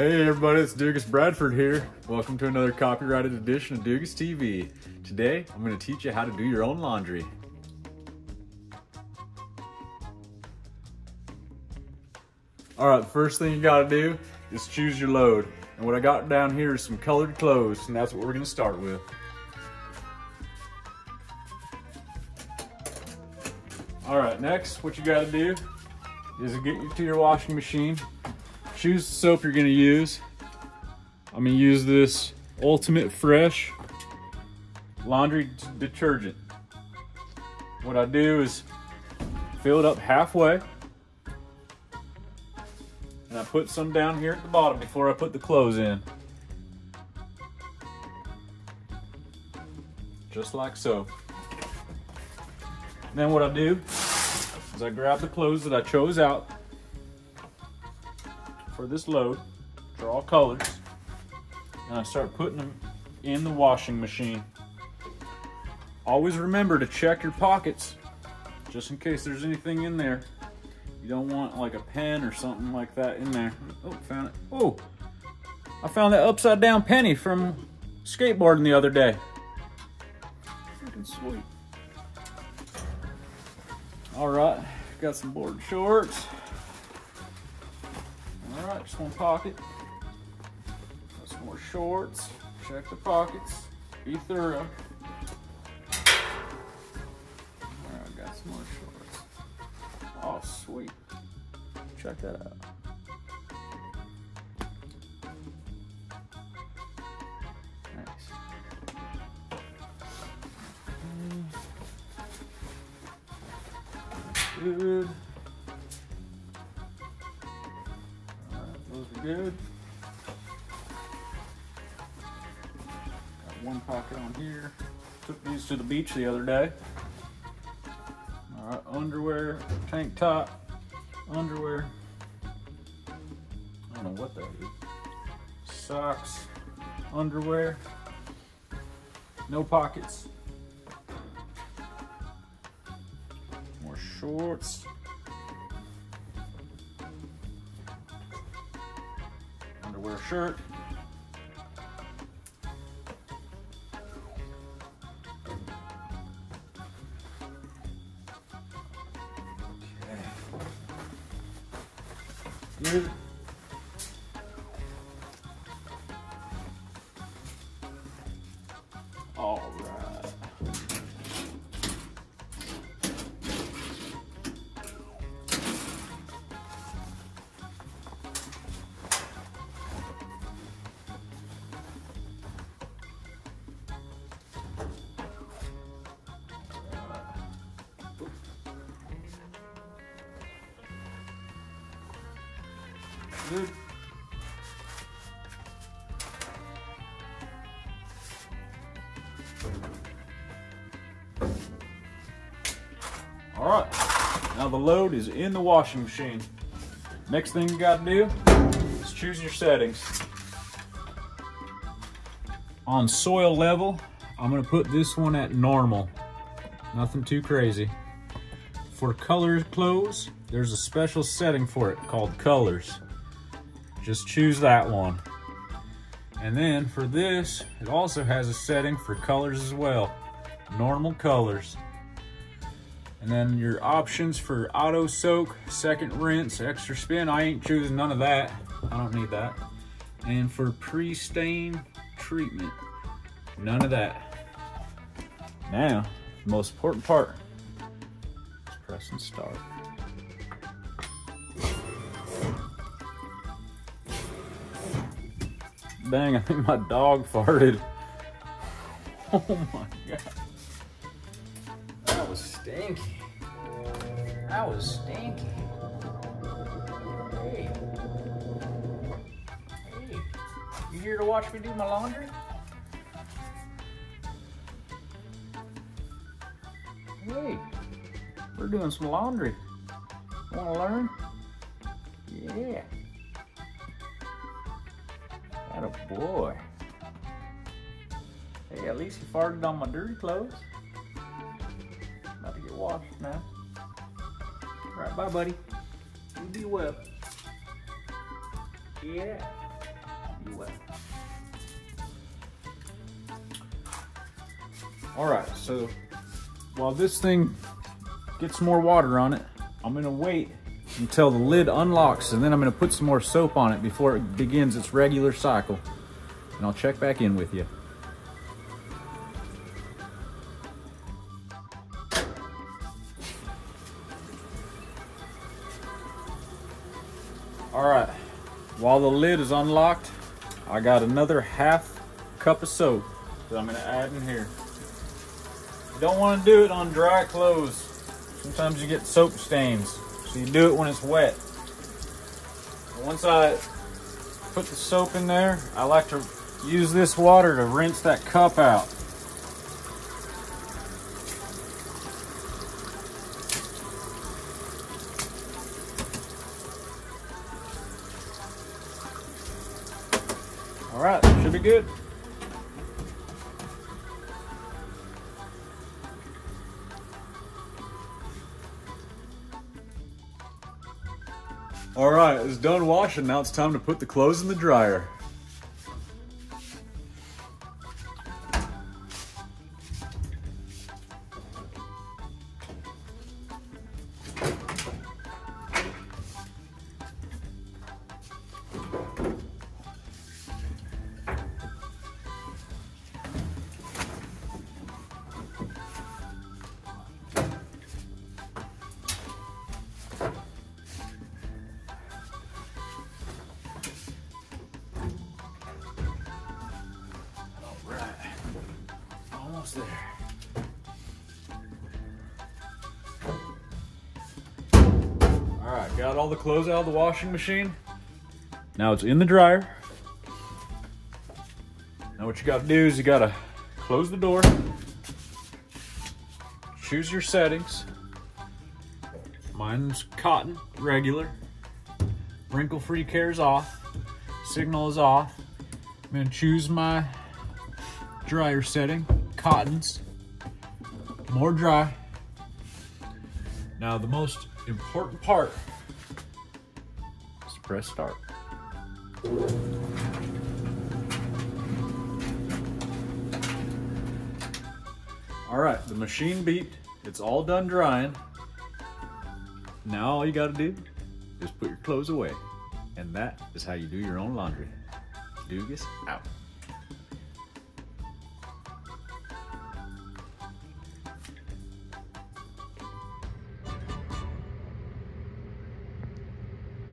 Hey everybody, it's Dugas Bradford here. Welcome to another copyrighted edition of Dugas TV. Today, I'm going to teach you how to do your own laundry. Alright, first thing you gotta do is choose your load. And what I got down here is some colored clothes, and that's what we're gonna start with. Alright, next, what you gotta do is get you to your washing machine. Choose the soap you're gonna use. I'm gonna use this Ultimate Fresh laundry detergent. What I do is fill it up halfway and I put some down here at the bottom before I put the clothes in. Just like so. then what I do is I grab the clothes that I chose out for this load, draw colors, and I start putting them in the washing machine. Always remember to check your pockets, just in case there's anything in there. You don't want like a pen or something like that in there. Oh, found it. Oh, I found that upside down penny from skateboarding the other day. Freaking sweet. All right, got some board shorts. Just one pocket. Got some more shorts. Check the pockets. Be thorough. All right, got some more shorts. Oh, sweet. Check that out. Nice. Good. Those are good. Got one pocket on here. Took these to the beach the other day. Alright, underwear, tank top, underwear. I don't know what that is. Socks, underwear, no pockets. More shorts. Underwear shirt. All right, now the load is in the washing machine. Next thing you gotta do is choose your settings. On soil level, I'm gonna put this one at normal. Nothing too crazy. For color clothes, there's a special setting for it called colors. Just choose that one. And then for this, it also has a setting for colors as well. Normal colors. And then your options for auto soak, second rinse, extra spin, I ain't choosing none of that. I don't need that. And for pre-stain treatment, none of that. Now, the most important part is press and start. Dang, I think my dog farted. Oh my god. That was stinky. That was stinky. Hey. Hey. You here to watch me do my laundry? Hey. We're doing some laundry. Wanna learn? Yeah. Boy. Hey, at least you farted on my dirty clothes. About to get washed now. All right, bye, buddy. You be well. Yeah. be well. All right, so while this thing gets more water on it, I'm gonna wait until the lid unlocks and then I'm gonna put some more soap on it before it begins its regular cycle. And I'll check back in with you. All right, while the lid is unlocked, I got another half cup of soap that I'm gonna add in here. You don't wanna do it on dry clothes. Sometimes you get soap stains. So you do it when it's wet. Once I put the soap in there, I like to use this water to rinse that cup out. All right, should be good. All right, it's done washing. Now it's time to put the clothes in the dryer. There. All right, got all the clothes out of the washing machine. Now it's in the dryer. Now what you gotta do is you gotta close the door, choose your settings. Mine's cotton, regular. Wrinkle-free care is off. Signal is off. I'm gonna choose my dryer setting cottons, more dry. Now the most important part is to press start. All right, the machine beeped. It's all done drying. Now all you gotta do is put your clothes away. And that is how you do your own laundry. Dugas out.